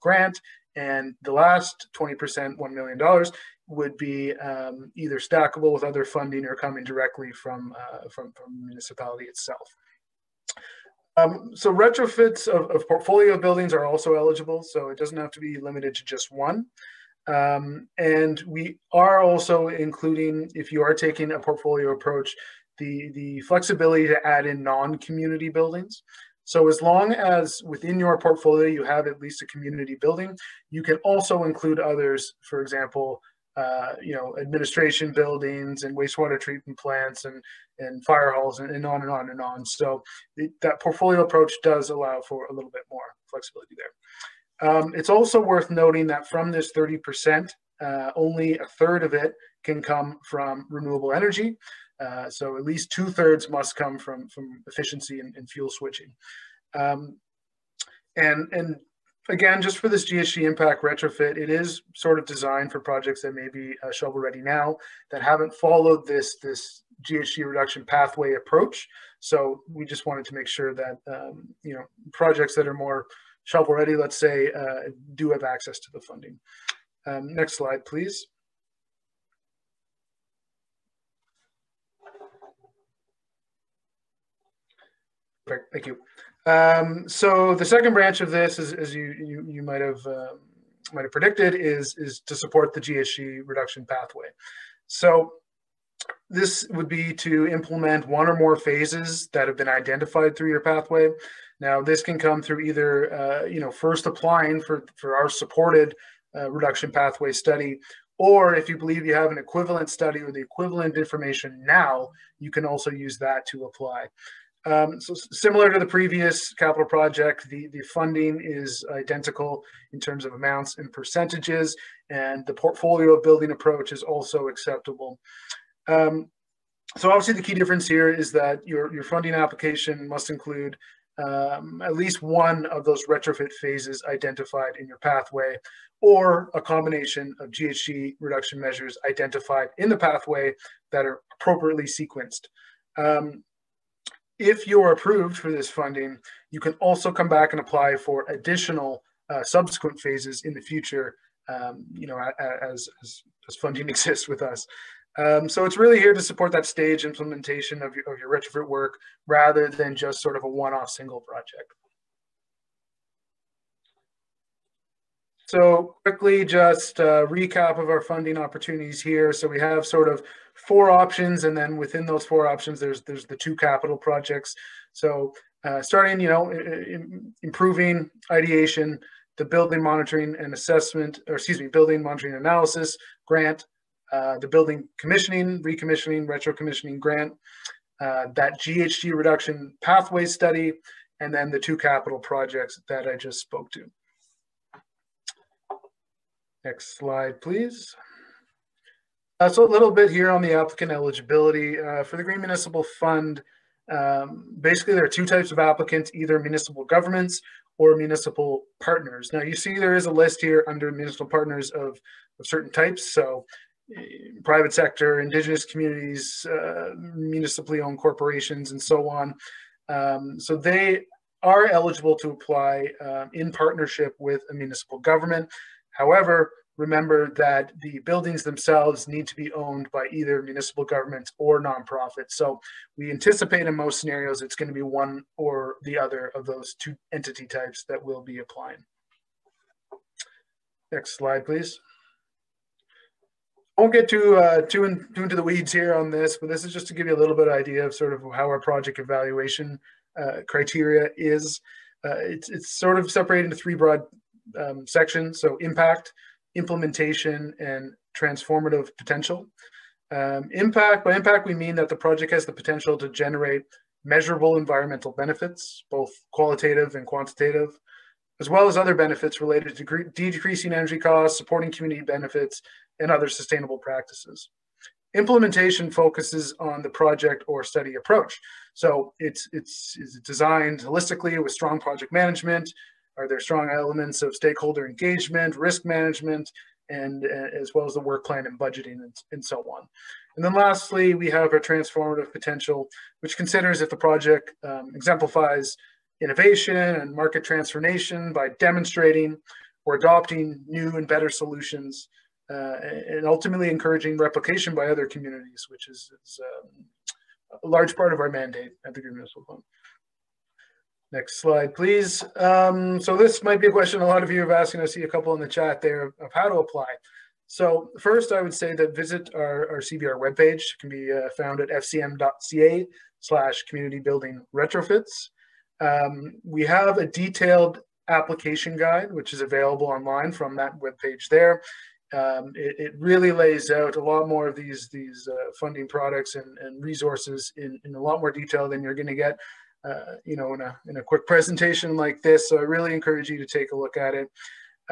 S3: grant, and the last 20%, $1 million, would be um, either stackable with other funding or coming directly from, uh, from, from the municipality itself. Um, so retrofits of, of, portfolio buildings are also eligible, so it doesn't have to be limited to just one. Um, and we are also including, if you are taking a portfolio approach, the, the flexibility to add in non-community buildings. So as long as within your portfolio you have at least a community building, you can also include others, for example, uh, you know, administration buildings and wastewater treatment plants and, and fire halls and, and on and on and on. So the, that portfolio approach does allow for a little bit more flexibility there. Um, it's also worth noting that from this 30%, uh, only a third of it can come from renewable energy. Uh, so at least two thirds must come from, from efficiency and, and fuel switching. Um, and, and again, just for this GHG impact retrofit, it is sort of designed for projects that may be uh, shovel ready now that haven't followed this this GHG reduction pathway approach. So we just wanted to make sure that um, you know projects that are more shovel ready, let's say, uh, do have access to the funding. Um, next slide, please. Perfect, thank you. Um, so the second branch of this, is, as you, you, you might have um, might have predicted, is, is to support the GHG reduction pathway. So this would be to implement one or more phases that have been identified through your pathway. Now, this can come through either, uh, you know, first applying for, for our supported uh, reduction pathway study, or if you believe you have an equivalent study or the equivalent information now, you can also use that to apply. Um, so similar to the previous capital project, the, the funding is identical in terms of amounts and percentages, and the portfolio building approach is also acceptable. Um, so obviously the key difference here is that your, your funding application must include um, at least one of those retrofit phases identified in your pathway or a combination of GHG reduction measures identified in the pathway that are appropriately sequenced. Um, if you're approved for this funding, you can also come back and apply for additional uh, subsequent phases in the future, um, you know, as, as, as funding exists with us. Um, so it's really here to support that stage implementation of your, of your retrofit work rather than just sort of a one-off single project. So quickly, just a recap of our funding opportunities here. So we have sort of four options, and then within those four options, there's there's the two capital projects. So uh, starting, you know, improving ideation, the building monitoring and assessment, or excuse me, building monitoring analysis grant, uh, the building commissioning, recommissioning, retro commissioning grant, uh, that GHG reduction pathway study, and then the two capital projects that I just spoke to. Next slide, please. Uh, so a little bit here on the applicant eligibility. Uh, for the Green Municipal Fund, um, basically there are two types of applicants, either municipal governments or municipal partners. Now you see there is a list here under municipal partners of, of certain types. So private sector, indigenous communities, uh, municipally owned corporations, and so on. Um, so they are eligible to apply uh, in partnership with a municipal government. However, remember that the buildings themselves need to be owned by either municipal governments or nonprofits. So we anticipate in most scenarios it's going to be one or the other of those two entity types that will be applying. Next slide, please I won't get too uh, too, in, too into the weeds here on this, but this is just to give you a little bit of idea of sort of how our project evaluation uh, criteria is. Uh, it's, it's sort of separated into three broad um, sections. So impact, implementation, and transformative potential. Um, impact, by impact, we mean that the project has the potential to generate measurable environmental benefits, both qualitative and quantitative, as well as other benefits related to decreasing energy costs, supporting community benefits, and other sustainable practices. Implementation focuses on the project or study approach. So it's, it's, it's designed holistically with strong project management. Are there strong elements of stakeholder engagement, risk management, and uh, as well as the work plan and budgeting and, and so on. And then lastly, we have our transformative potential, which considers if the project um, exemplifies innovation and market transformation by demonstrating or adopting new and better solutions uh, and ultimately encouraging replication by other communities, which is, is um, a large part of our mandate at the Green Municipal Fund. Next slide, please. Um, so this might be a question a lot of you have asked, and I see a couple in the chat there of how to apply. So first, I would say that visit our, our CBR webpage. It can be uh, found at fcm.ca slash community building retrofits. Um, we have a detailed application guide, which is available online from that webpage there. Um, it, it, really lays out a lot more of these these uh, funding products and, and resources in, in a lot more detail than you're going to get, uh, you know, in a in a quick presentation like this. So I really encourage you to take a look at it.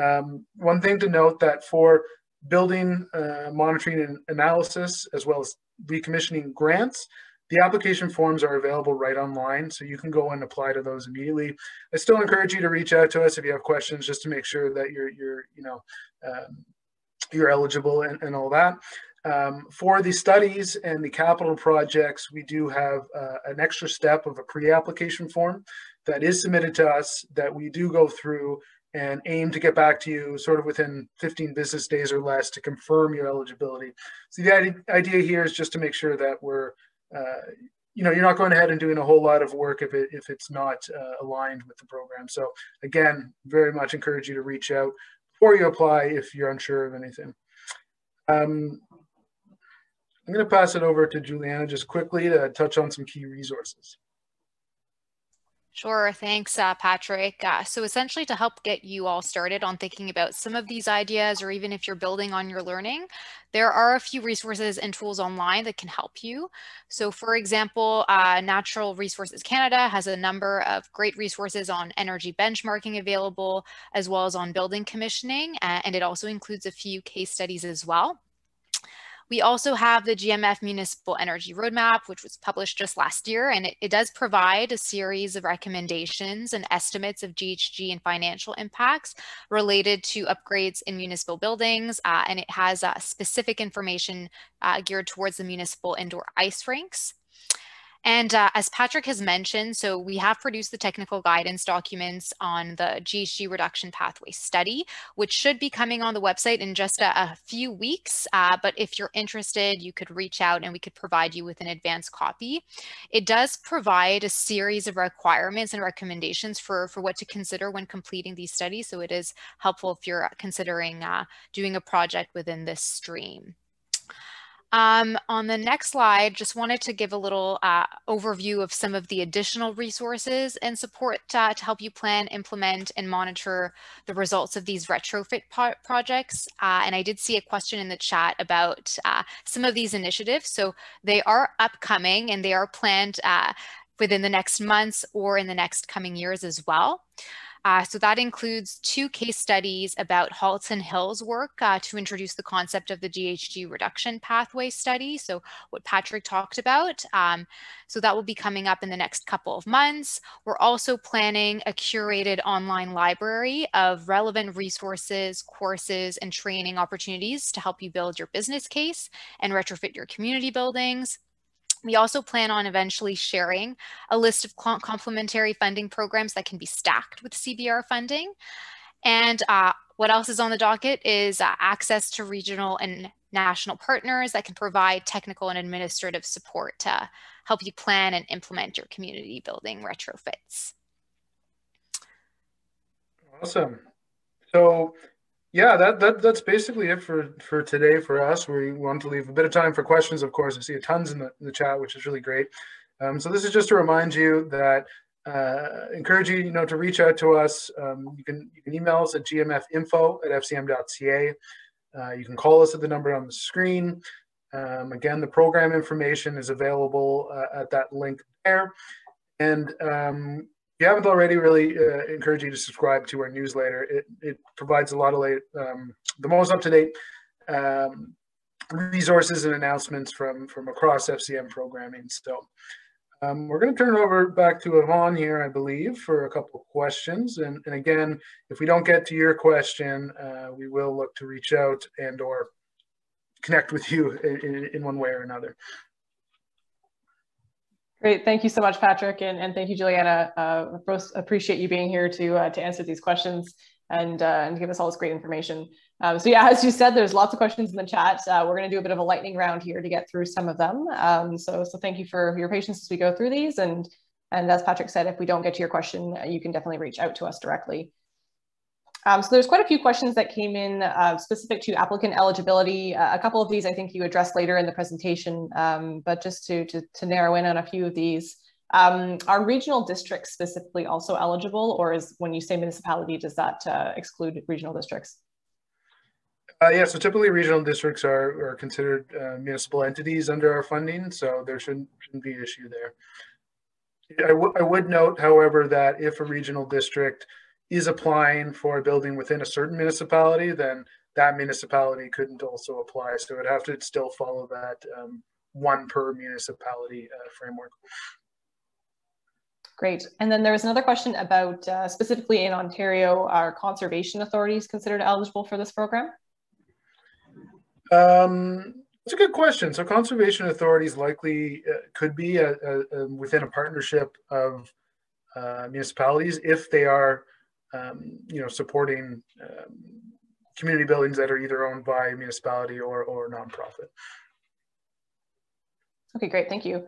S3: Um, one thing to note that for building uh, monitoring and analysis, as well as recommissioning grants, the application forms are available right online, so you can go and apply to those immediately. I still encourage you to reach out to us if you have questions, just to make sure that you're, you're you know, um, you're eligible and, and all that. Um, for the studies and the capital projects, we do have uh, an extra step of a pre-application form that is submitted to us that we do go through and aim to get back to you sort of within 15 business days or less to confirm your eligibility. So the idea here is just to make sure that we're uh, you know, you're not going ahead and doing a whole lot of work if it if it's not uh, aligned with the program. So again, very much encourage you to reach out before you apply if you're unsure of anything. Um, I'm going to pass it over to Juliana just quickly to touch on some key resources.
S2: Sure, thanks, uh, Patrick. Uh, so essentially to help get you all started on thinking about some of these ideas, or even if you're building on your learning, there are a few resources and tools online that can help you. So for example, uh, Natural Resources Canada has a number of great resources on energy benchmarking available, as well as on building commissioning, and it also includes a few case studies as well. We also have the GMF Municipal Energy Roadmap, which was published just last year, and it, it, does provide a series of recommendations and estimates of GHG and financial impacts related to upgrades in municipal buildings, uh, and it has uh, specific information uh, geared towards the municipal indoor ice rinks. And uh, as Patrick has mentioned, so we have produced the technical guidance documents on the GHG reduction pathway study, which should be coming on the website in just a, a few weeks. Uh, but if you're interested, you could reach out and we could provide you with an advanced copy. It does provide a series of requirements and recommendations for, for what to consider when completing these studies. So it is helpful if you're considering uh, doing a project within this stream. Um, on the next slide, just wanted to give a little uh, overview of some of the additional resources and support uh, to help you plan, implement, and monitor the results of these retrofit projects. Uh, and I did see a question in the chat about uh, some of these initiatives. So they are upcoming and they are planned uh, within the next months or in the next coming years as well. Uh, so that includes two case studies about Halton Hills work uh, to introduce the concept of the GHG reduction pathway study. So what Patrick talked about. Um, so that will be coming up in the next couple of months. We're also planning a curated online library of relevant resources, courses, and training opportunities to help you build your business case and retrofit your community buildings. We also plan on eventually sharing a list of complementary funding programs that can be stacked with CBR funding. And uh, what else is on the docket is uh, access to regional and national partners that can provide technical and administrative support to help you plan and implement your community building retrofits.
S3: Awesome. So yeah, that, that that's basically it for for today for us. We want to leave a bit of time for questions, of course. I see tons in the, in the chat, which is really great. Um, so this is just to remind you that uh, encourage you, you know, to reach out to us. Um, you can you can email us at gmfinfo at fcm.ca. Uh, you can call us at the number on the screen. Um, again, the program information is available uh, at that link there. And um, you haven't already, really uh, encourage you to subscribe to our newsletter. It, it provides a lot of late, um, the most up-to-date um, resources and announcements from, from across FCM programming. So um, we're going to turn it over back to Yvonne here, I believe, for a couple questions. And, and again, if we don't get to your question, uh, we will look to reach out and or connect with you in, in one way or another.
S1: Great. Thank you so much, Patrick. And, and thank you, Juliana. Uh, both appreciate you being here to, uh, to answer these questions and, uh, and give us all this great information. Um, so yeah, as you said, there's lots of questions in the chat. Uh, we're going to do a bit of a lightning round here to get through some of them. Um, so, so thank you for your patience as we go through these. And, and as Patrick said, if we don't get to your question, you can definitely reach out to us directly. Um, so there's quite a few questions that came in uh, specific to applicant eligibility. Uh, a couple of these I think you addressed later in the presentation, um, but just to, to, to, narrow in on a few of these. Um, are regional districts specifically also eligible or is when you say municipality, does that uh, exclude regional districts?
S3: Uh, yeah, so typically regional districts are, are considered uh, municipal entities under our funding, so there shouldn't, shouldn't be an issue there. I, I would note, however, that if a regional district is applying for a building within a certain municipality, then that municipality couldn't also apply. So it would have to still follow that um, one per municipality uh, framework.
S1: Great. And then there was another question about uh, specifically in Ontario, are conservation authorities considered eligible for this program?
S3: Um, that's a good question. So conservation authorities likely uh, could be a, a, a, within a partnership of uh, municipalities if they are um, you know, supporting um, community buildings that are either owned by municipality or, or nonprofit.
S1: Okay, great, thank you.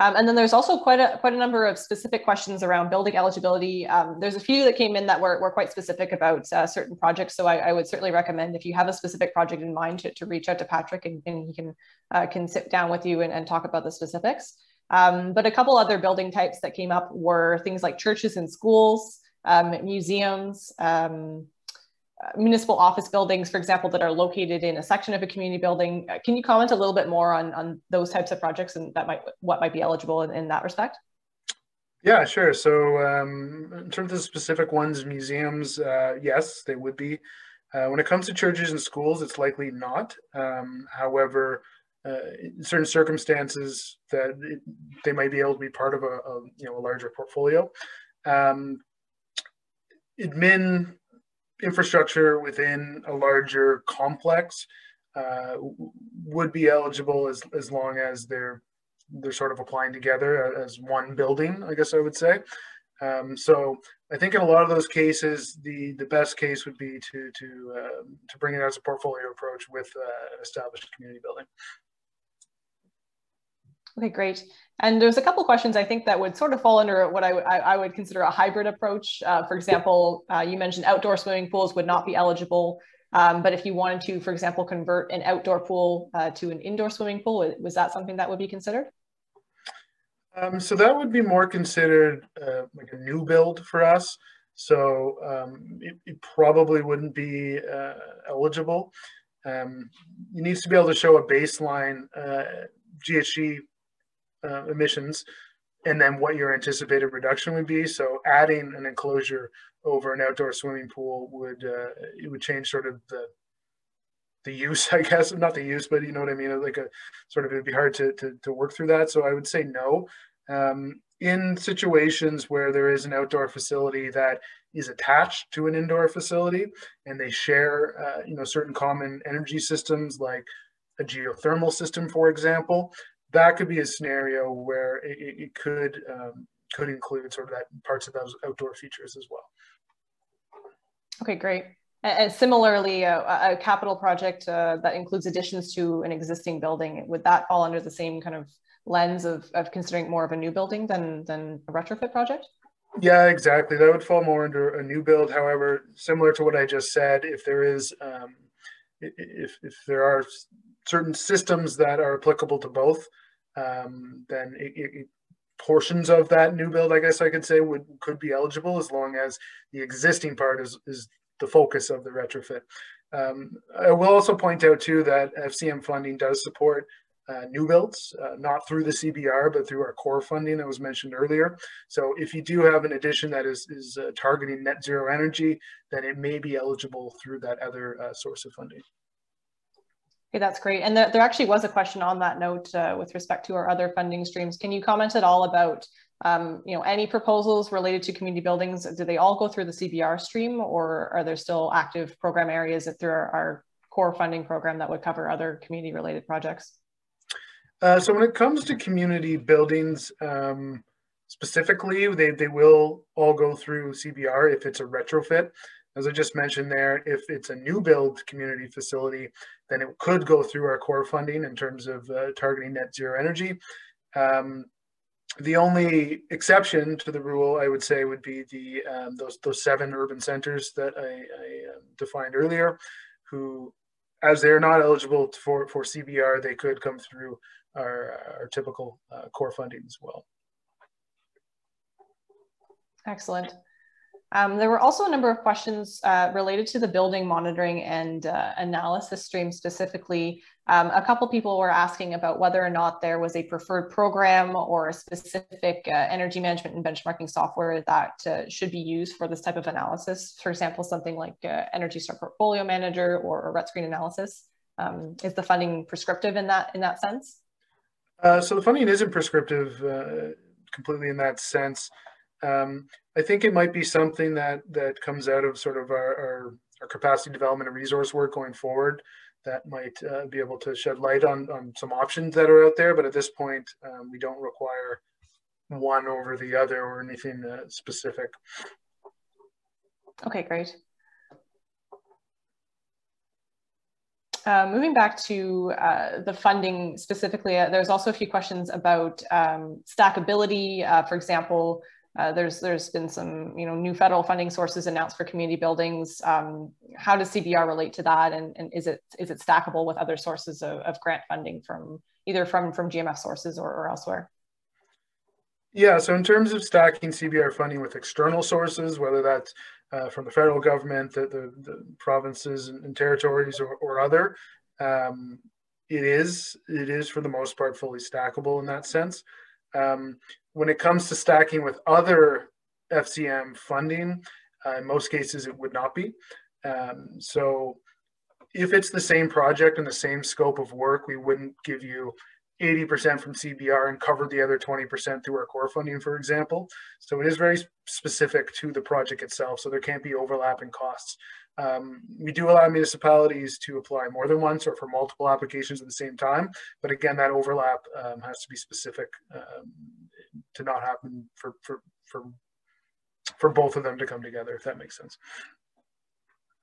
S1: Um, and then there's also quite a quite a number of specific questions around building eligibility. Um, there's a few that came in that were, were quite specific about uh, certain projects. So I, I, would certainly recommend if you have a specific project in mind to, to reach out to Patrick and, and he can uh, can sit down with you and, and talk about the specifics. Um, but a couple other building types that came up were things like churches and schools, um, museums, um, uh, municipal office buildings, for example, that are located in a section of a community building. Uh, can you comment a little bit more on, on those types of projects and that might what might be eligible in, in that respect?
S3: Yeah, sure. So um, in terms of specific ones, museums, uh, yes, they would be. Uh, when it comes to churches and schools, it's likely not. Um, however, uh, in certain circumstances, that it, they might be able to be part of a, a you know a larger portfolio. Um, admin infrastructure within a larger complex uh, would be eligible as, as long as they're they're sort of applying together as one building, I guess I would say. Um, so I think in a lot of those cases, the the best case would be to to uh, to bring it as a portfolio approach with uh, established community building.
S1: Okay, great. And there's a couple questions I think that would sort of fall under what I, I would consider a hybrid approach. Uh, for example, uh, you mentioned outdoor swimming pools would not be eligible. Um, but if you wanted to, for example, convert an outdoor pool uh, to an indoor swimming pool, was that something that would be considered?
S3: Um, so that would be more considered uh, like a new build for us. So um, it, it, probably wouldn't be uh, eligible. Um, it needs to be able to show a baseline uh, GHG uh, emissions and then what your anticipated reduction would be. So adding an enclosure over an outdoor swimming pool would uh, it would change sort of the the use, I guess, not the use, but you know what I mean. Like a sort of it'd be hard to to, to work through that. So I would say no. Um, in situations where there is an outdoor facility that is attached to an indoor facility and they share, uh, you know, certain common energy systems like a geothermal system, for example, that could be a scenario where it, it could um, could include sort of that parts of those outdoor features as well.
S1: Okay, great. And similarly, a, a capital project uh, that includes additions to an existing building, would that fall under the same kind of lens of, of considering more of a new building than, than a retrofit project?
S3: Yeah, exactly. That would fall more under a new build. However, similar to what I just said, if there is, um, if, if there are certain systems that are applicable to both, um, then it, it, portions of that new build, I guess I could say, would could be eligible as long as the existing part is, is the focus of the retrofit. Um, I will also point out too that FCM funding does support uh, new builds, uh, not through the CBR, but through our core funding that was mentioned earlier. So if you do have an addition that is, is uh, targeting net zero energy, then it may be eligible through that other uh, source of funding.
S1: Okay, that's great. And there, there actually was a question on that note uh, with respect to our other funding streams. Can you comment at all about um, you know, any proposals related to community buildings? Do they all go through the CBR stream or are there still active program areas that through our, our core funding program that would cover other community related projects?
S3: Uh, so when it comes to community buildings, um, specifically, they, they will all go through CBR if it's a retrofit. As I just mentioned there, if it's a new build community facility, then it could go through our core funding in terms of uh, targeting net zero energy. Um, the only exception to the rule, I would say, would be the um, those those seven urban centers that I, I um, defined earlier, who, as they're not eligible for for CBR, they could come through our, our typical uh, core funding as well.
S1: Excellent. Um, there were also a number of questions uh, related to the building monitoring and uh, analysis stream specifically. Um, a couple people were asking about whether or not there was a preferred program or a specific uh, energy management and benchmarking software that uh, should be used for this type of analysis. For example, something like uh, Energy Star Portfolio Manager or, a RETScreen analysis. Um, is the funding prescriptive in that in that sense?
S3: Uh, so the funding isn't prescriptive completely in that sense. Um, I think it might be something that that comes out of sort of our, our, our capacity development and resource work going forward that might uh, be able to shed light on, on some options that are out there. But at this point, um, we don't require one over the other or anything uh, specific.
S1: Okay, great. uh, moving back to uh, the funding specifically, uh, there's also a few questions about um, stackability. Uh, for example, uh, there's there's been some you know new federal funding sources announced for community buildings. Um, how does CBR relate to that, and, and is it is it stackable with other sources of, of grant funding from either from from GMF sources or, or elsewhere?
S3: Yeah, so in terms of stacking CBR funding with external sources, whether that's uh, from the federal government, the, the, the provinces and, territories, or, or other, um, it is it is for the most part fully stackable in that sense. Um, when it comes to stacking with other FCM funding, uh, in most cases it would not be. Um, so if it's the same project and the same scope of work, we wouldn't give you 80% from CBR and cover the other 20% through our core funding, for example. So it is very specific to the project itself. So there can't be overlapping costs. Um, we do allow municipalities to apply more than once or for multiple applications at the same time. But again, that overlap um, has to be specific um, to not happen for, for, for, for both of them to come together, if that makes sense.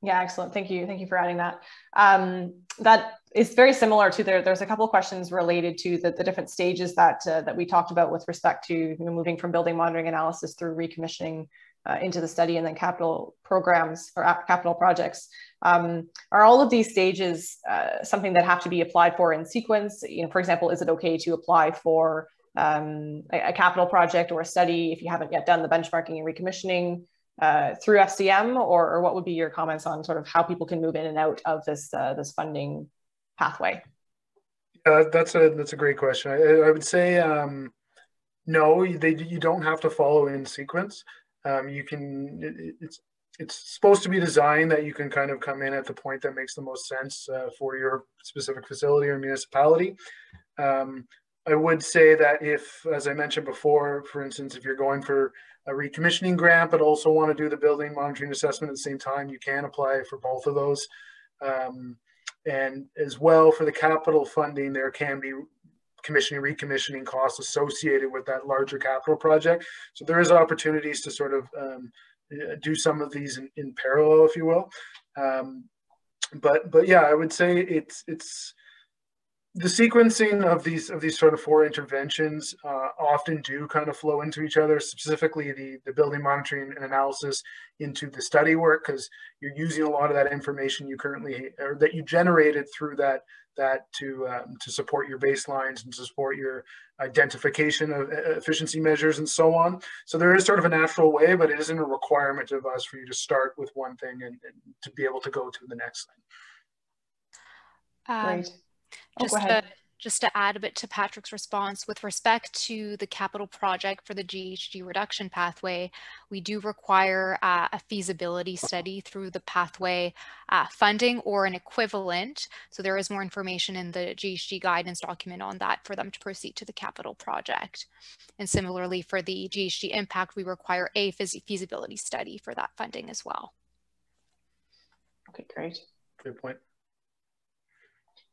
S1: Yeah, excellent. Thank you. Thank you for adding that. Um, that is very similar to there. There's a couple of questions related to the, the different stages that uh, that we talked about with respect to you know, moving from building monitoring analysis through recommissioning uh, into the study and then capital programs or capital projects. Um, are all of these stages uh, something that have to be applied for in sequence? You know, for example, is it okay to apply for um, a, a, capital project or a study if you haven't yet done the benchmarking and recommissioning? uh, through FCM, or, or, what would be your comments on sort of how people can move in and out of this uh, this funding pathway?
S3: Yeah, that's a that's a great question. I, I would say um, no, they you don't have to follow in sequence. Um, you can it, it's it's supposed to be designed that you can kind of come in at the point that makes the most sense uh, for your specific facility or municipality. Um, I would say that if, as I mentioned before, for instance, if you're going for a recommissioning grant, but also want to do the building monitoring assessment at the same time, you can apply for both of those. Um, and as well for the capital funding, there can be commissioning, recommissioning costs associated with that larger capital project. So there is opportunities to sort of um, do some of these in, in parallel, if you will. Um, but but yeah, I would say it's it's the sequencing of these of these sort of four interventions uh, often do kind of flow into each other specifically the the building monitoring and analysis into the study work because you're using a lot of that information you currently or that you generated through that that to um, to support your baselines and to support your identification of uh, efficiency measures and so on. So there is sort of a natural way but it isn't a requirement of us for you to start with one thing and, and to be able to go to the next
S1: thing. Um, Great.
S2: Oh, just, to, just to add a bit to Patrick's response, with respect to the capital project for the GHG reduction pathway, we do require uh, a feasibility study through the pathway uh, funding or an equivalent. So there is more information in the GHG guidance document on that for them to proceed to the capital project. And similarly for the GHG impact, we require a feasibility study for that funding as well.
S1: Okay, great.
S3: Good point.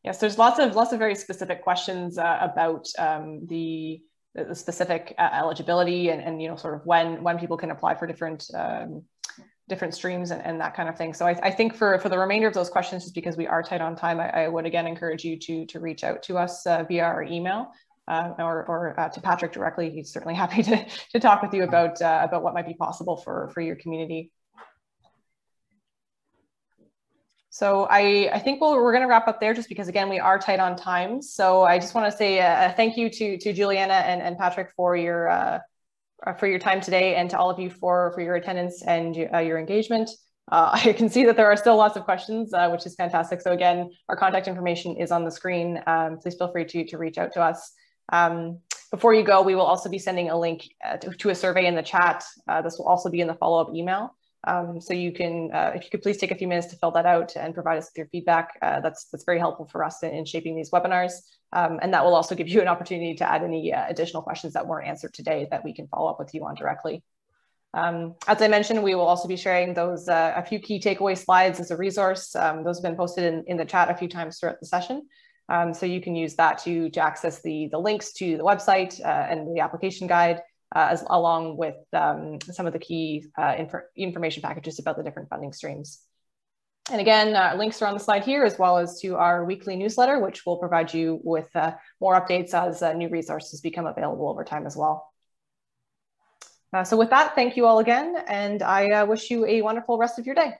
S1: Yes, there's lots of lots of very specific questions uh, about um, the, the specific uh, eligibility and, and you know sort of when when people can apply for different um, different streams and, and, that kind of thing. So I, I, think for for the remainder of those questions, just because we are tight on time, I, I would again encourage you to to reach out to us uh, via our email. Uh, or, or uh, to Patrick directly, he's certainly happy to, to talk with you about uh, about what might be possible for for your community. So I, I think we'll, we're going to wrap up there just because, again, we are tight on time. So I just want to say a, a thank you to, to Juliana and, and Patrick for your, uh, uh, for your time today and to all of you for, for your attendance and uh, your engagement. Uh, I can see that there are still lots of questions, uh, which is fantastic. So again, our contact information is on the screen. Um, please feel free to, to reach out to us. Um, before you go, we will also be sending a link uh, to, to, a survey in the chat. this will also be in the follow-up email. Um, so you can, uh, if you could please take a few minutes to fill that out and provide us with your feedback, uh, that's, that's very helpful for us in, in shaping these webinars. Um, and that will also give you an opportunity to add any uh, additional questions that weren't answered today that we can follow up with you on directly. Um, as I mentioned, we will also be sharing those uh, a few key takeaway slides as a resource. Um, those have been posted in, in the chat a few times throughout the session. Um, so you can use that to, to access the, the links to the website uh, and the application guide, uh, as, along with um, some of the key uh, inf information packages about the different funding streams. And again, uh, links are on the slide here, as well as to our weekly newsletter, which will provide you with uh, more updates as uh, new resources become available over time as well. Uh, so with that, thank you all again, and I wish you a wonderful rest of your day.